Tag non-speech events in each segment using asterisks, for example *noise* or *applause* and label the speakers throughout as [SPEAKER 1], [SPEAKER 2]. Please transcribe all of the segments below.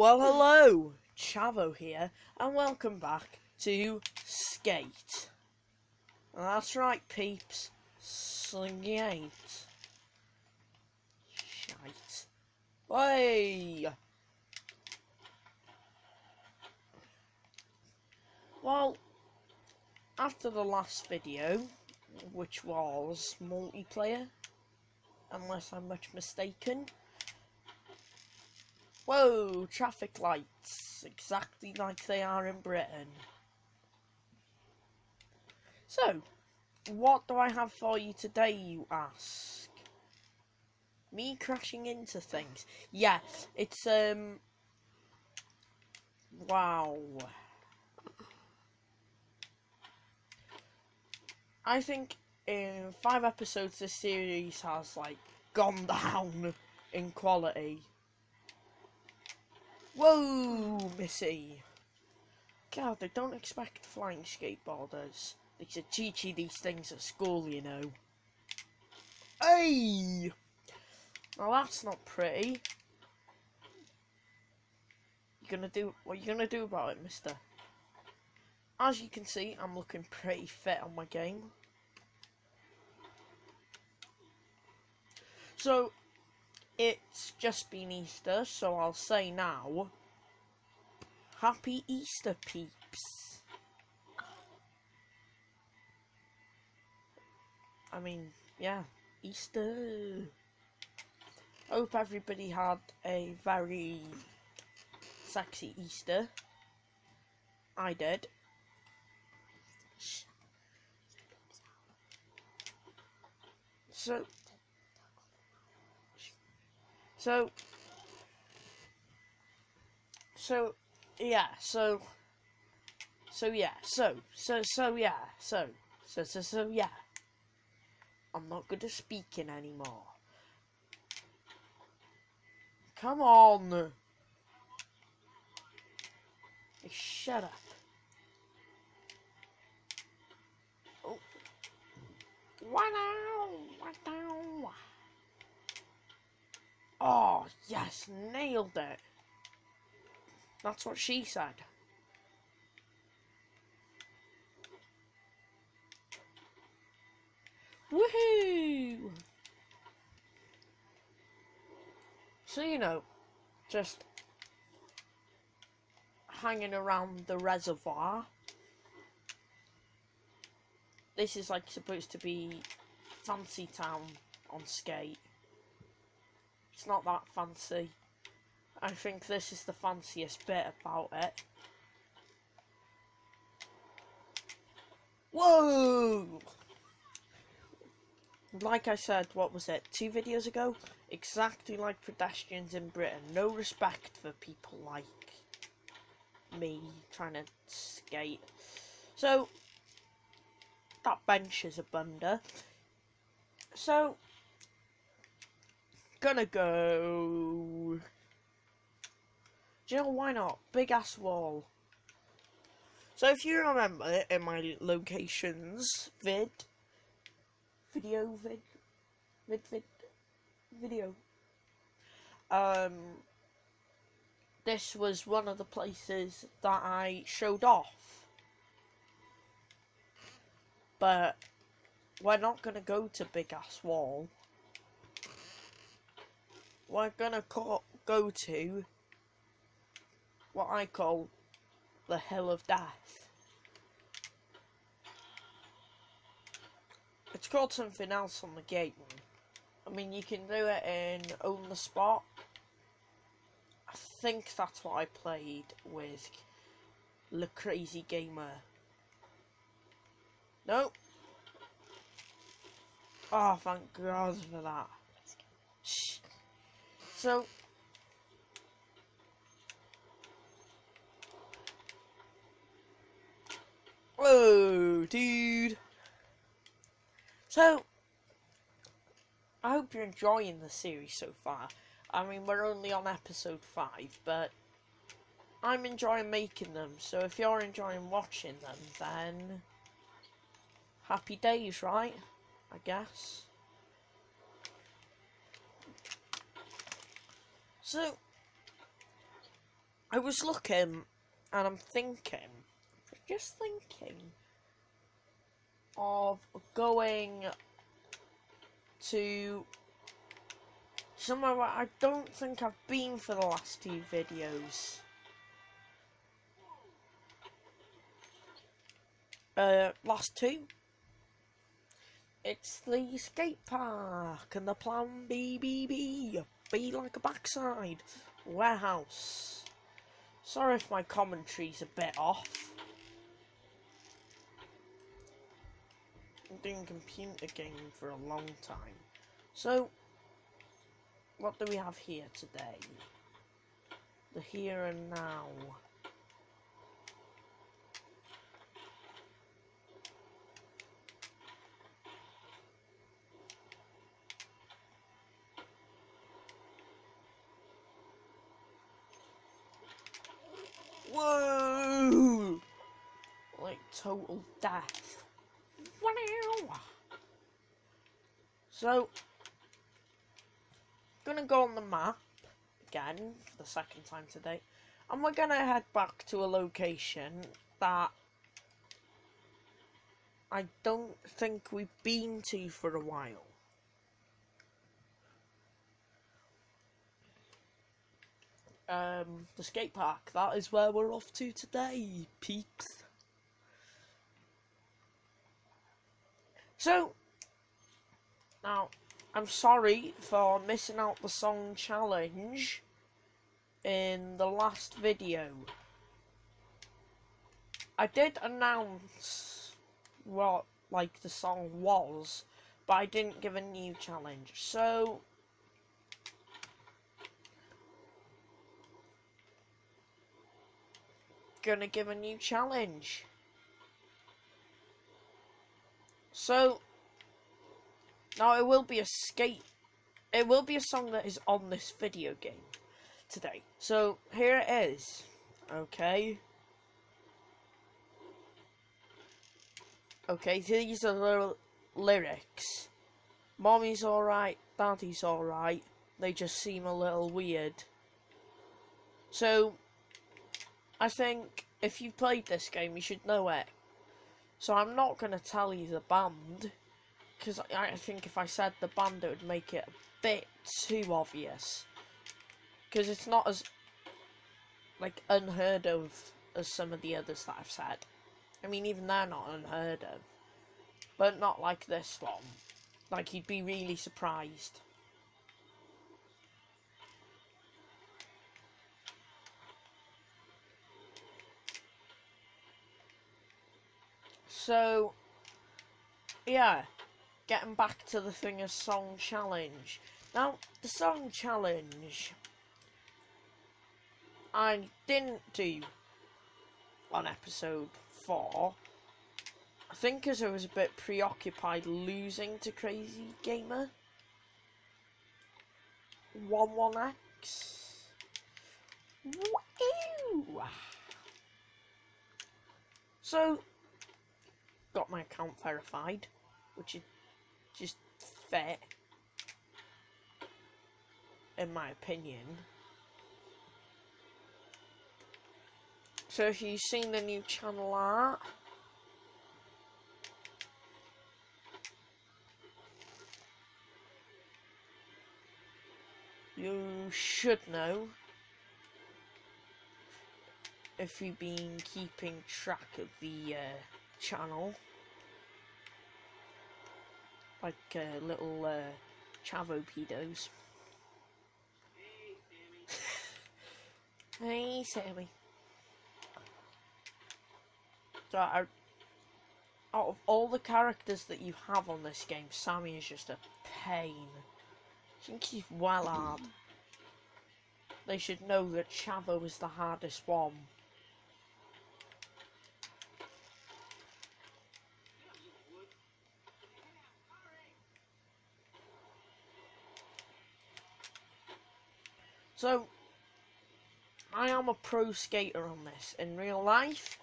[SPEAKER 1] Well, hello, Chavo here, and welcome back to Skate. That's right, peeps, Skate. Shite. Hey! Well, after the last video, which was multiplayer, unless I'm much mistaken, Whoa, traffic lights, exactly like they are in Britain. So, what do I have for you today, you ask? Me crashing into things. Yeah, it's, um... Wow. I think in five episodes this series has, like, gone *laughs* down in quality. Whoa, Missy! God, they don't expect flying skateboarders. They should teach you these things at school, you know. Hey! Well, that's not pretty. You gonna do what you gonna do about it, mister? As you can see, I'm looking pretty fit on my game. So, it's just been Easter, so I'll say now, Happy Easter, peeps. I mean, yeah, Easter. Hope everybody had a very sexy Easter. I did. So, so, so, yeah, so, so yeah, so, so, so yeah, so, so, so, so yeah. I'm not good at speaking anymore. Come on. Shut up. Oh. Wow, wow. Oh, yes, nailed it. That's what she said. Woohoo! So, you know, just hanging around the reservoir. This is like supposed to be fancy town on skate. It's not that fancy. I think this is the fanciest bit about it. Whoa! Like I said, what was it, two videos ago? Exactly like pedestrians in Britain. No respect for people like me trying to skate. So, that bench is a blunder. So, gonna go. Do you know why not? Big ass wall. So if you remember in my locations vid, video vid, vid vid, video. Um, this was one of the places that I showed off. But we're not gonna go to Big Ass Wall we're gonna go to what I call the Hill of Death. It's called something else on the game. I mean, you can do it in Own the Spot. I think that's what I played with the Crazy Gamer. Nope. Oh, thank God for that. So, whoa, dude. So, I hope you're enjoying the series so far. I mean, we're only on episode 5, but I'm enjoying making them, so if you're enjoying watching them, then happy days, right? I guess. So, I was looking and I'm thinking, just thinking of going to somewhere where I don't think I've been for the last two videos. Uh, last two. It's the skate park and the plan BBB. Be like a backside. Warehouse. Sorry if my commentary's a bit off. I've been computer game for a long time. So, what do we have here today? The here and now. Whoa! Like total death. Wow! So, gonna go on the map again for the second time today, and we're gonna head back to a location that I don't think we've been to for a while. um, the skate park. That is where we're off to today, peeps. So, now, I'm sorry for missing out the song challenge in the last video. I did announce what, like, the song was, but I didn't give a new challenge. So, gonna give a new challenge. So, now it will be a skate, it will be a song that is on this video game today. So, here it is, okay? Okay, these are the lyrics. Mommy's alright, daddy's alright, they just seem a little weird. So, I think if you've played this game, you should know it. So I'm not going to tell you the band, because I think if I said the band, it would make it a bit too obvious. Because it's not as, like, unheard of as some of the others that I've said. I mean, even they're not unheard of. But not like this one. Like, you'd be really surprised. So, yeah, getting back to the thing of song challenge. Now, the song challenge, I didn't do on episode 4. I think because I was a bit preoccupied losing to Crazy Gamer. 11X. Wow. So, got my account verified, which is just fair, in my opinion. So if you've seen the new channel art, you should know if you've been keeping track of the uh, channel. Like uh, little uh, chavo pedos. hey, Sammy. *laughs* So, out of all the characters that you have on this game, Sammy is just a pain. I think he's well hard. They should know that Chavo is the hardest one. So, I am a pro skater on this. In real life,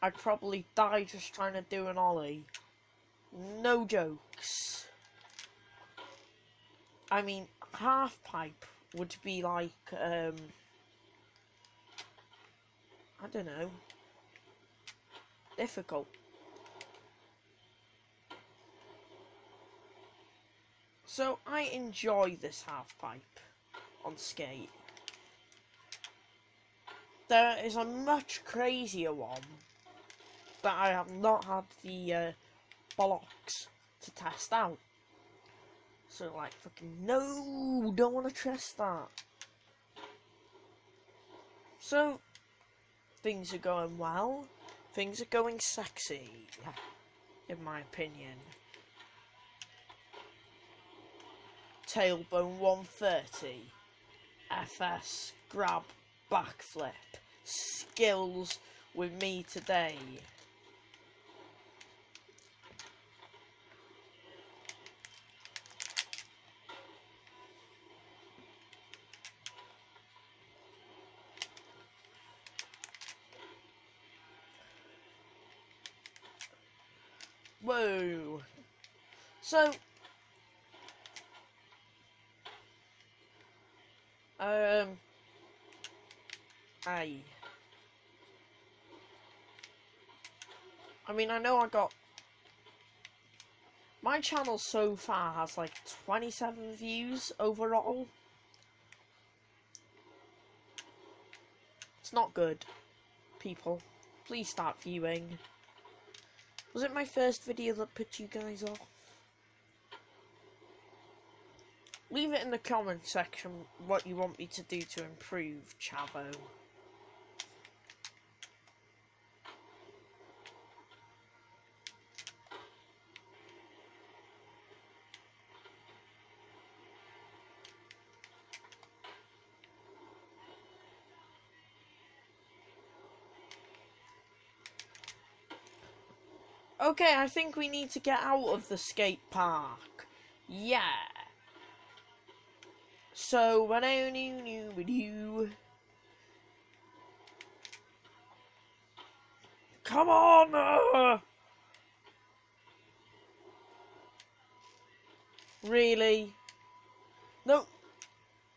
[SPEAKER 1] I'd probably die just trying to do an ollie. No jokes. I mean, half pipe would be like, um, I don't know, difficult. So I enjoy this half pipe on skate. There is a much crazier one that I have not had the uh, bollocks to test out. So like fucking no, don't want to test that. So things are going well. Things are going sexy, in my opinion. Tailbone 130, FS grab backflip, skills with me today. Whoa. So, um, I, I mean, I know I got, my channel so far has like 27 views overall. It's not good, people. Please start viewing. Was it my first video that put you guys off? Leave it in the comment section what you want me to do to improve, Chavo. Okay, I think we need to get out of the skate park. Yeah. So, when I knew knew with you. Come on! Uh! Really? No.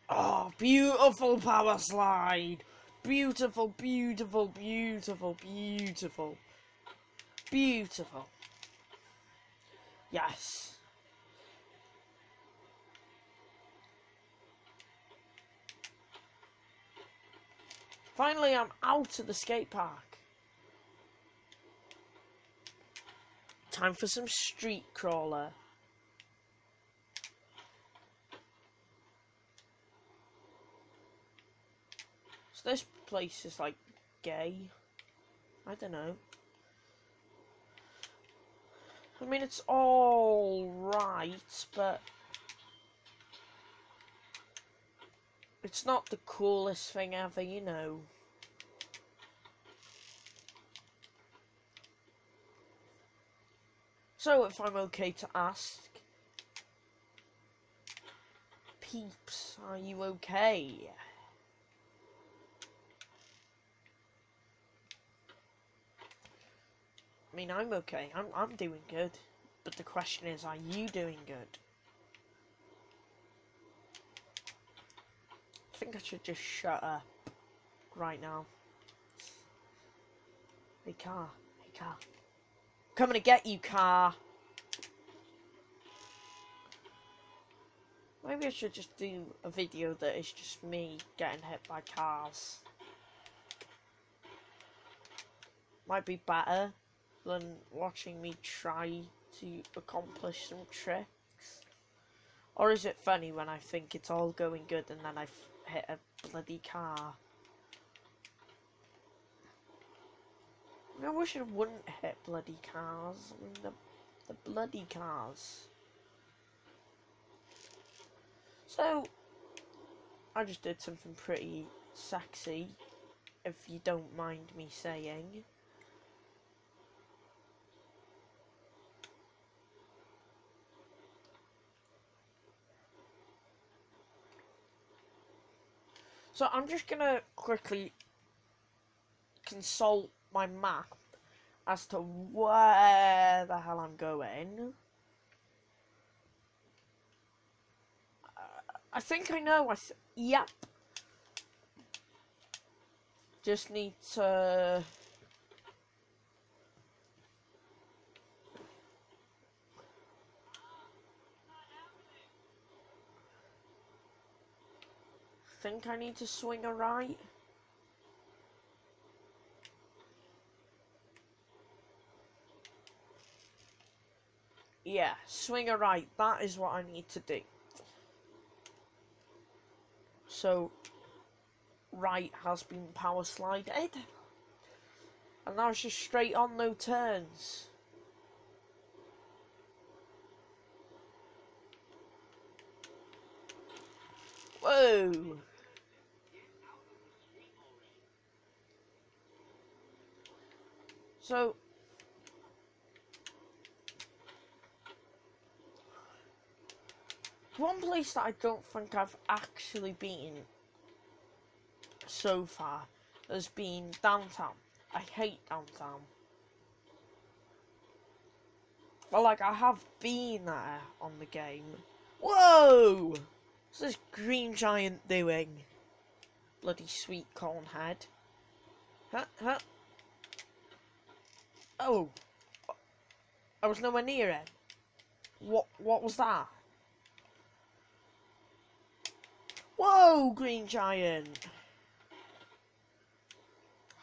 [SPEAKER 1] Oh, beautiful power slide. Beautiful, beautiful, beautiful, beautiful. Beautiful. Yes. Finally, I'm out of the skate park. Time for some street crawler. So this place is like gay. I don't know. I mean, it's all right, but it's not the coolest thing ever, you know. So, if I'm okay to ask, peeps, are you okay? I mean, I'm okay. I'm, I'm doing good. But the question is, are you doing good? Think I should just shut up right now. Hey, car. Hey, car. Coming to get you, car. Maybe I should just do a video that is just me getting hit by cars. Might be better than watching me try to accomplish some tricks? Or is it funny when I think it's all going good and then I hit a bloody car? I, wish I wouldn't hit bloody cars. I mean, the, the bloody cars. So, I just did something pretty sexy, if you don't mind me saying. So I'm just gonna quickly consult my map as to where the hell I'm going. Uh, I think I know. I th yep. Just need to... think I need to swing a right. Yeah, swing a right. That is what I need to do. So, right has been power slided. And now it's just straight on, no turns. Whoa! So, one place that I don't think I've actually been so far has been downtown. I hate downtown. Well, like, I have been there on the game. Whoa! What's this green giant doing? Bloody sweet corn head. Huh, huh. Oh. I was nowhere near it. What, what was that? Whoa, green giant!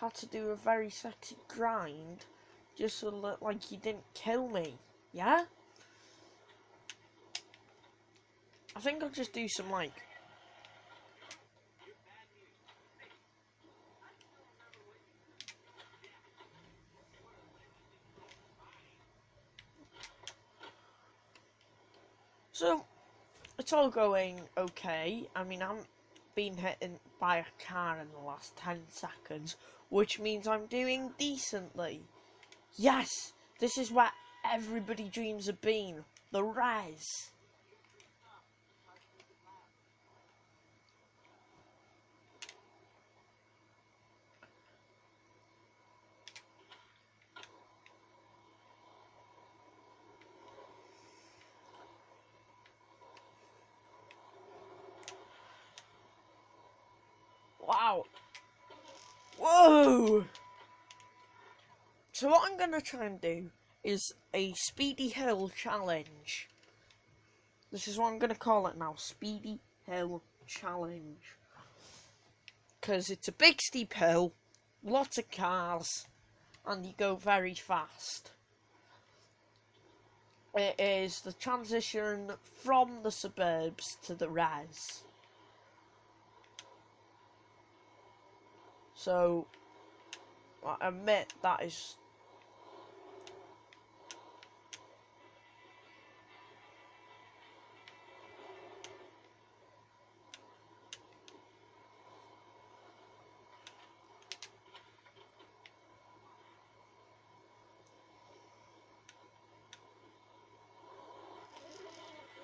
[SPEAKER 1] Had to do a very sexy grind just to look like you didn't kill me. Yeah? I think I'll just do some like So, it's all going okay. I mean, I'm being hit by a car in the last 10 seconds, which means I'm doing decently. Yes, this is where everybody dreams of being. The res. Wow. Whoa! So what I'm going to try and do is a Speedy Hill challenge. This is what I'm going to call it now. Speedy Hill challenge. Because it's a big steep hill, lots of cars, and you go very fast. It is the transition from the suburbs to the res. So, I admit that is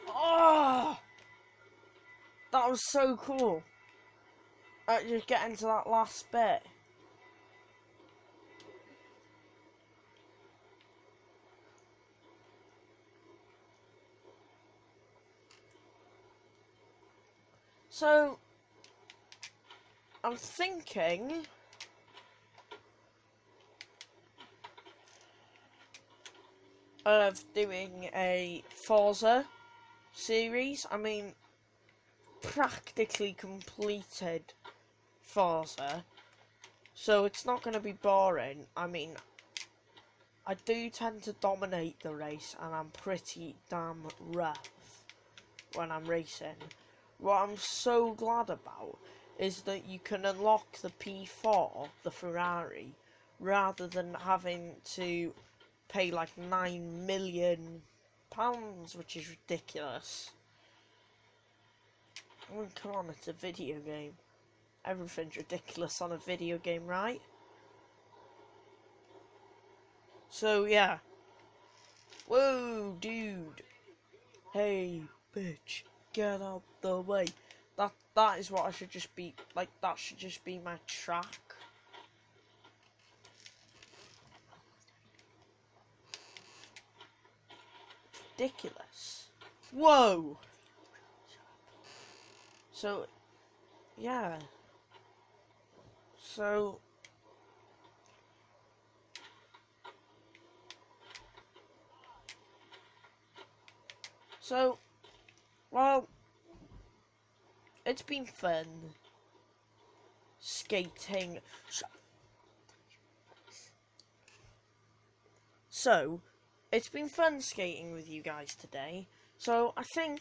[SPEAKER 1] Oh! That was so cool uh, just getting to that last bit. So, I'm thinking of doing a Forza series. I mean, practically completed Forza, so it's not going to be boring. I mean, I do tend to dominate the race, and I'm pretty damn rough when I'm racing. What I'm so glad about is that you can unlock the P4, the Ferrari, rather than having to pay like 9 million pounds, which is ridiculous. I mean, come on, it's a video game. Everything's ridiculous on a video game, right? So, yeah. Whoa, dude. Hey, bitch. Get out the way. That That is what I should just be, like, that should just be my track. Ridiculous. Whoa! So, yeah. So So well it's been fun skating. So it's been fun skating with you guys today. So I think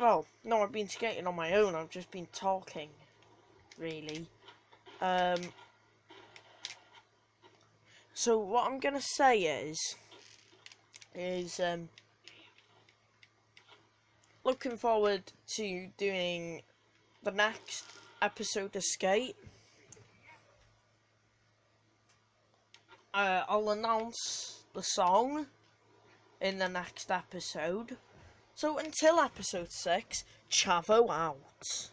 [SPEAKER 1] well no I've been skating on my own I've just been talking really um so what I'm gonna say is is um looking forward to doing the next episode of Skate. Uh, I'll announce the song in the next episode. So until episode 6, Chavo out.